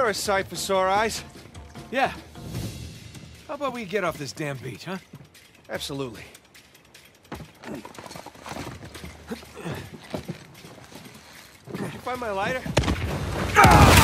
You're a sight for sore eyes. Yeah. How about we get off this damn beach, huh? Absolutely. Did you find my lighter? Ah!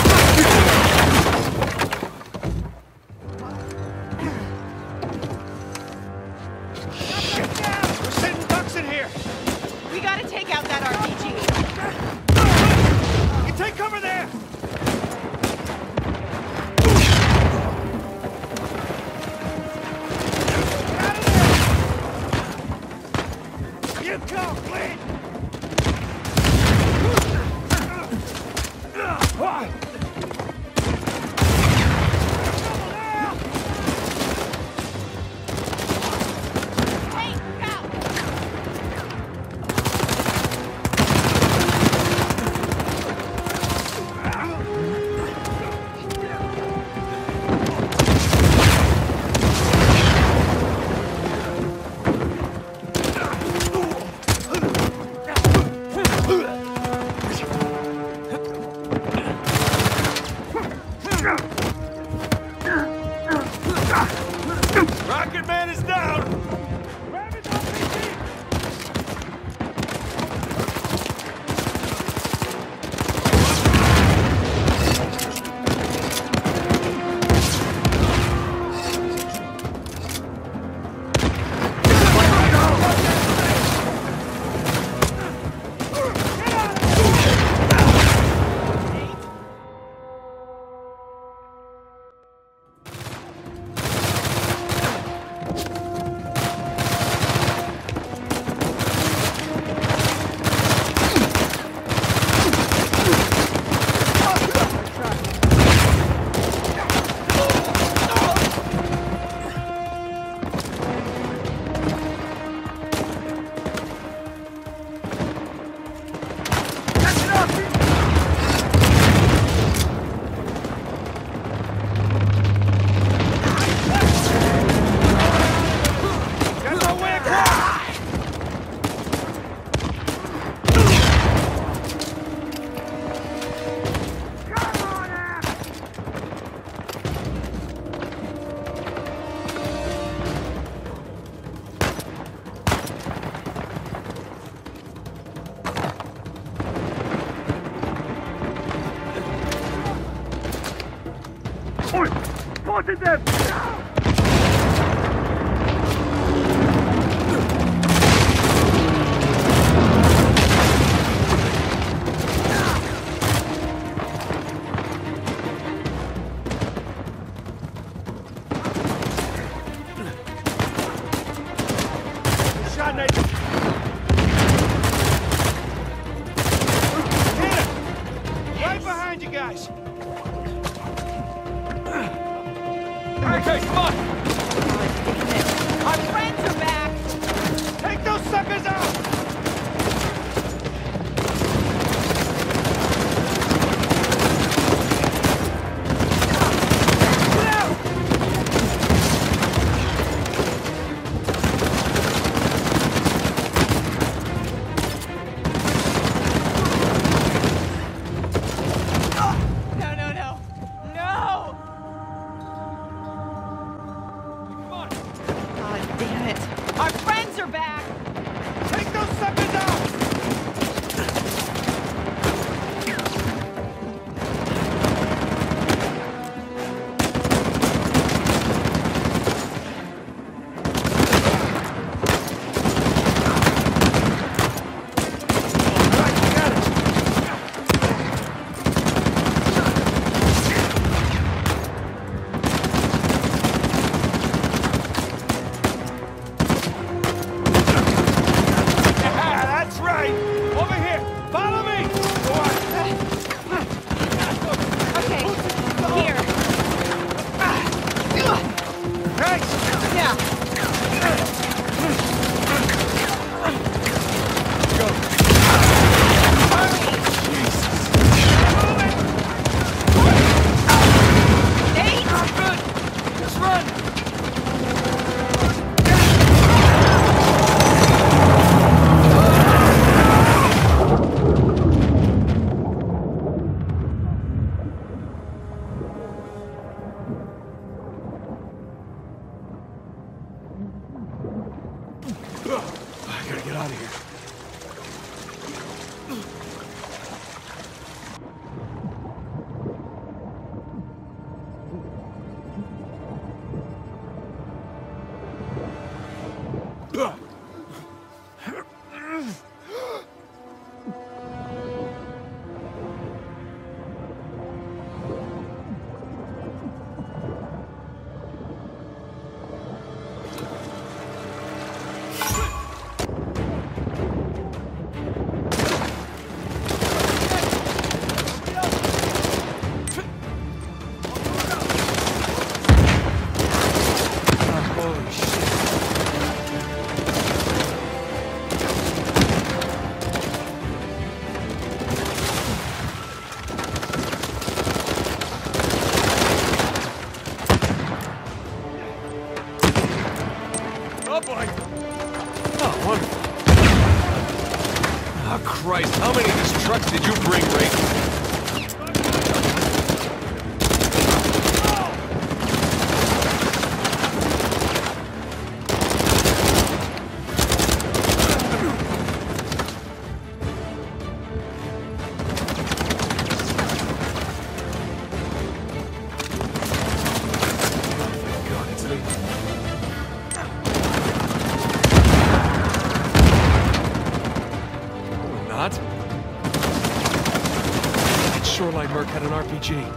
Had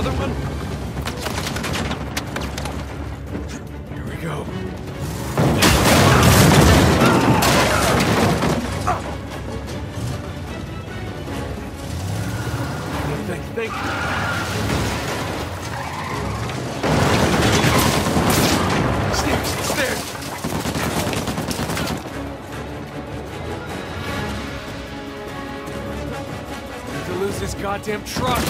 another one? Here we go. Think, think. Stairs, stairs. Goddamn truck.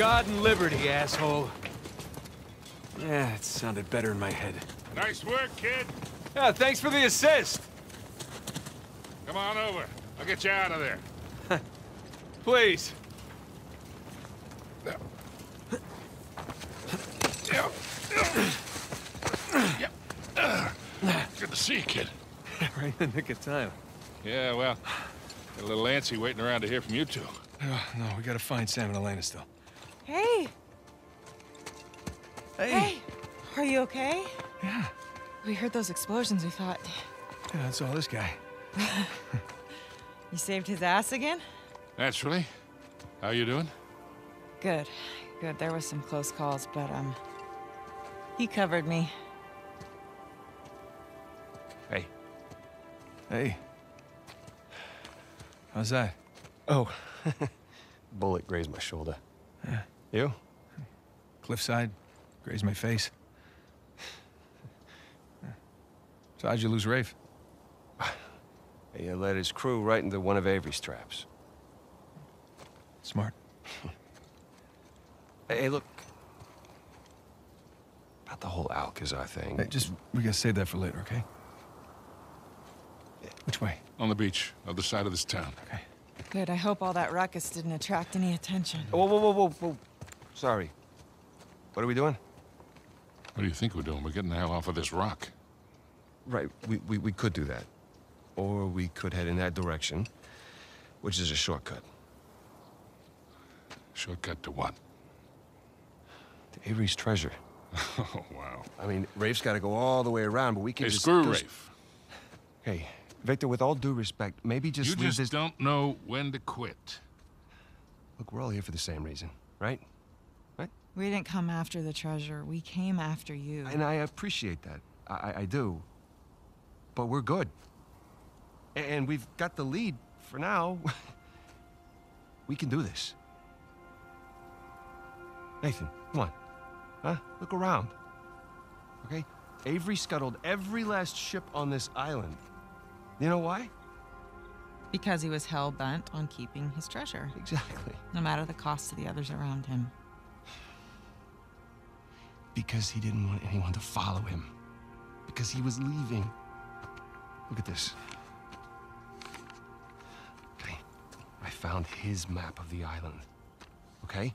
God and liberty, asshole. Yeah, it sounded better in my head. Nice work, kid. Yeah, thanks for the assist. Come on over. I'll get you out of there. Please. Yep. Yep. Good to see you, kid. right in the nick of time. Yeah, well, got a little antsy waiting around to hear from you two. Oh, no, we gotta find Sam and Elena still. Hey, hey, are you okay? Yeah, We heard those explosions. We thought yeah, that's all this guy. you saved his ass again. Naturally. How you doing? Good, good. There was some close calls, but um, he covered me. Hey. Hey. How's that? Oh, bullet grazed my shoulder. You? Cliffside, grazed my face. So how'd you lose Rafe? He led his crew right into one of Avery's traps. Smart. Hey, hey, look. About the whole Alcazar thing. Hey, just, we gotta save that for later, okay? Which way? On the beach, other side of this town. Okay. Good. I hope all that ruckus didn't attract any attention. Whoa, whoa, whoa, whoa, whoa. Sorry. What are we doing? What do you think we're doing? We're getting the hell off of this rock. Right, we, we, we could do that. Or we could head in that direction, which is a shortcut. Shortcut to what? To Avery's treasure. Oh, wow. I mean, Rafe's got to go all the way around, but we can Hey, just... screw Rafe. Hey, Victor, with all due respect, maybe just You leave just this... don't know when to quit. Look, we're all here for the same reason, right? We didn't come after the treasure. We came after you. And I appreciate that. I, I, I do. But we're good. And we've got the lead for now. we can do this. Nathan, come on. Huh? Look around. Okay? Avery scuttled every last ship on this island. You know why? Because he was hell bent on keeping his treasure, Exactly. no matter the cost to the others around him. Because he didn't want anyone to follow him. Because he was leaving. Look at this. Okay. I found his map of the island. Okay?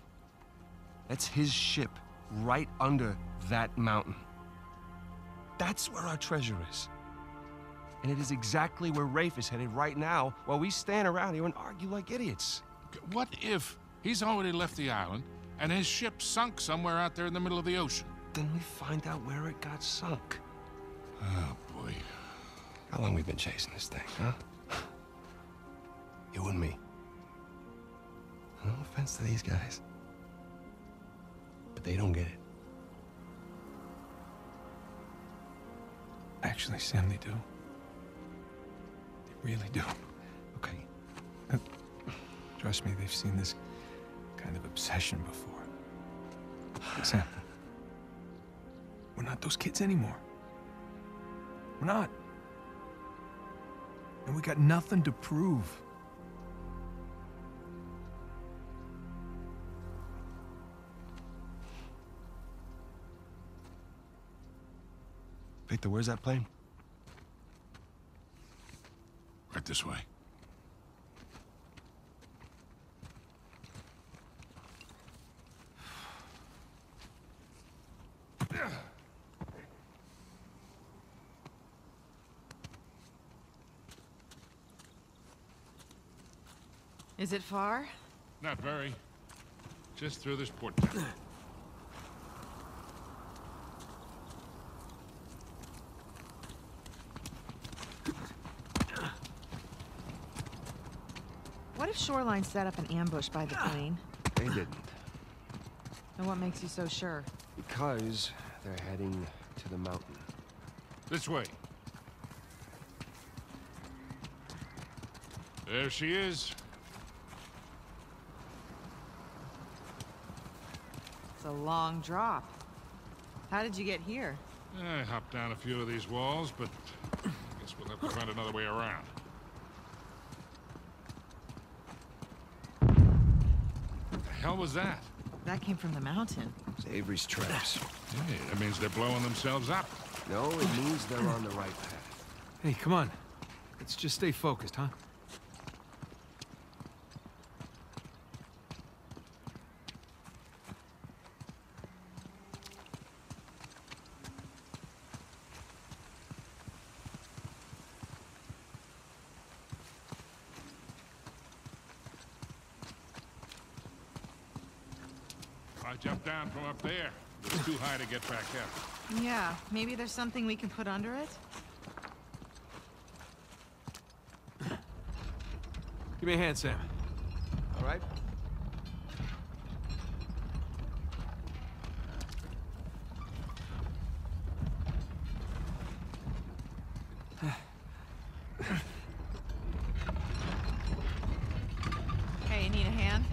That's his ship right under that mountain. That's where our treasure is. And it is exactly where Rafe is headed right now while we stand around here and argue like idiots. What if he's already left the island and his ship sunk somewhere out there in the middle of the ocean? Then we find out where it got sunk. Oh, boy. How long we been chasing this thing, huh? You and me. No offense to these guys. But they don't get it. Actually, Sam, they do. They really do. Okay. Uh, trust me, they've seen this kind of obsession before. Sam, we're not those kids anymore. We're not. And we got nothing to prove. Victor, where's that plane? Right this way. Is it far? Not very. Just through this port town. What if Shoreline set up an ambush by the plane? They didn't. And what makes you so sure? Because they're heading to the mountain. This way. There she is. It's a long drop. How did you get here? I hopped down a few of these walls, but I guess we'll have to find another way around. What the hell was that? That came from the mountain. It's Avery's traps. Hey, that means they're blowing themselves up. No, it means they're on the right path. Hey, come on. Let's just stay focused, huh? I jumped down from up there. It was too high to get back up. Yeah, maybe there's something we can put under it? Give me a hand, Sam. All right? Hey, you need a hand?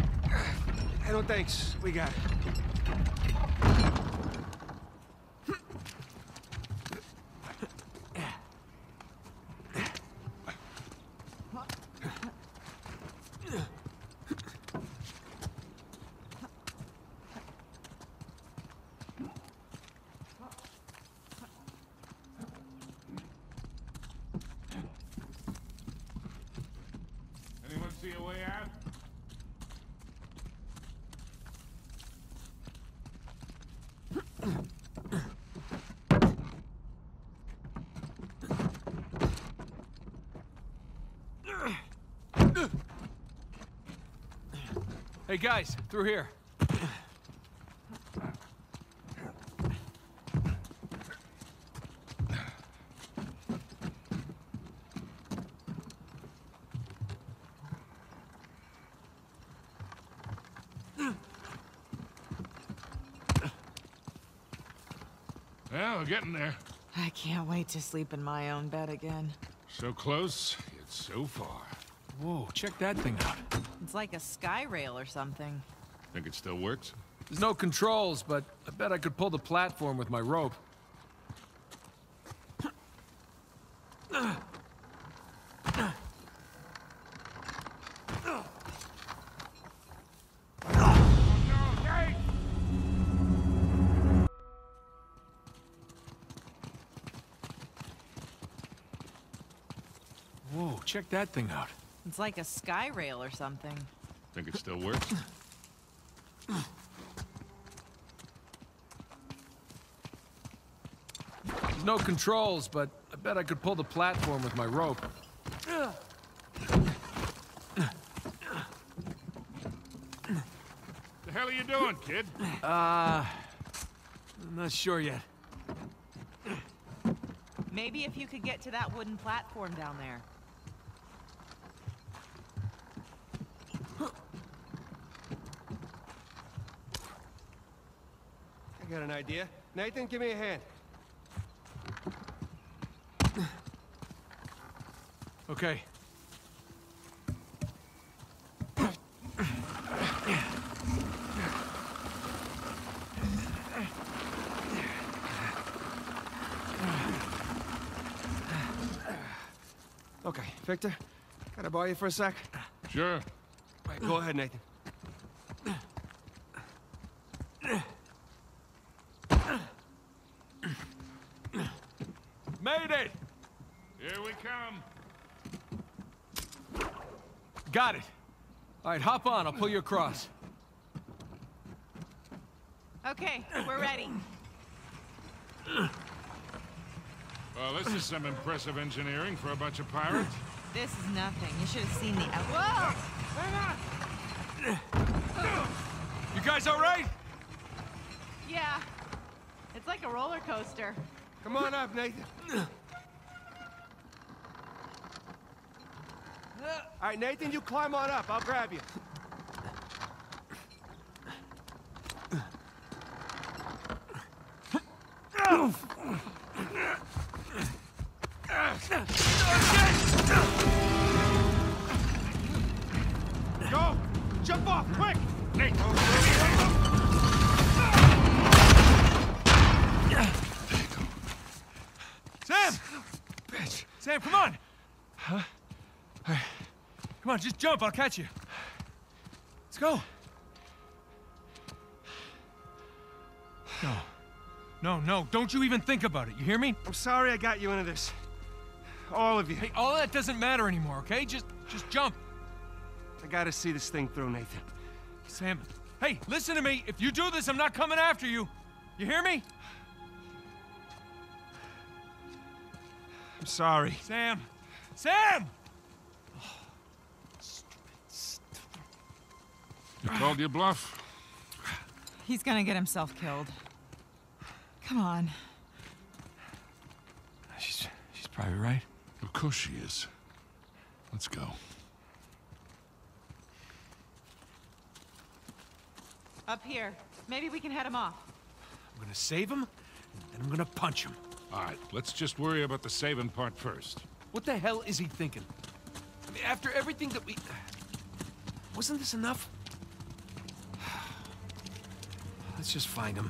Hey, no thanks. We got it. Hey guys, through here. Well, we're getting there. I can't wait to sleep in my own bed again. So close, yet so far. Whoa, check that thing out. It's like a sky rail or something. Think it still works? There's no controls, but I bet I could pull the platform with my rope. Whoa, check that thing out. It's like a sky rail or something. Think it still works? There's no controls, but I bet I could pull the platform with my rope. The hell are you doing, kid? Uh, I'm not sure yet. Maybe if you could get to that wooden platform down there. Got an idea. Nathan, give me a hand. Okay. Okay, Victor, can I borrow you for a sec? Sure. Right, go ahead, Nathan. Made it! Here we come. Got it. All right, hop on. I'll pull you across. Okay, we're ready. Well, this is some impressive engineering for a bunch of pirates. This is nothing. You should have seen the. Whoa! You guys all right? Yeah. It's like a roller coaster. Come on up, Nathan. All right, Nathan, you climb on up. I'll grab you. Go! Jump off, quick! Nate! Sam! Bitch. Sam, come on! Huh? Come on, just jump. I'll catch you. Let's go. No. No, no. Don't you even think about it. You hear me? I'm sorry I got you into this. All of you. Hey, all that doesn't matter anymore, okay? Just, just jump. I gotta see this thing through, Nathan. Sam, hey, listen to me. If you do this, I'm not coming after you. You hear me? I'm sorry. Sam! Sam! Called your bluff? He's gonna get himself killed. Come on. She's, she's probably right. Of course she is. Let's go. Up here. Maybe we can head him off. I'm gonna save him, and then I'm gonna punch him. All right, let's just worry about the saving part first. What the hell is he thinking? I mean, after everything that we... Wasn't this enough? Let's just find him.